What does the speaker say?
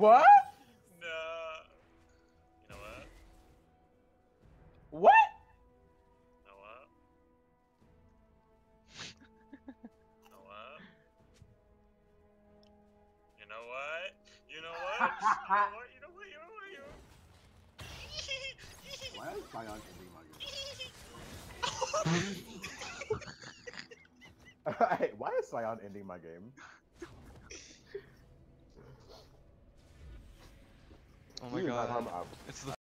What? No. You know what? What? You know what? you know what? You know what? You know what? You know what? You know what? You know what? Why is Bianca being my game? Why is Sion ending my game? God. It's the